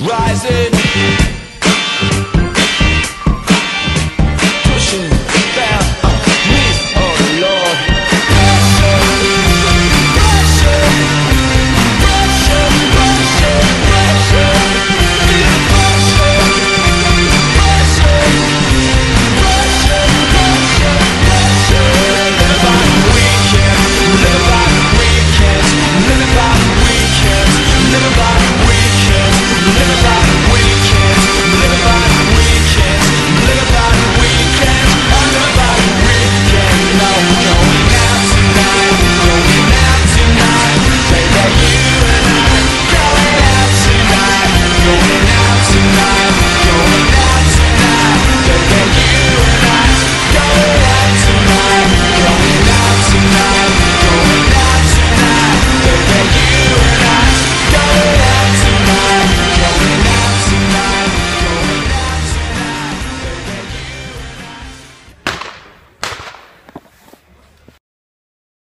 rising.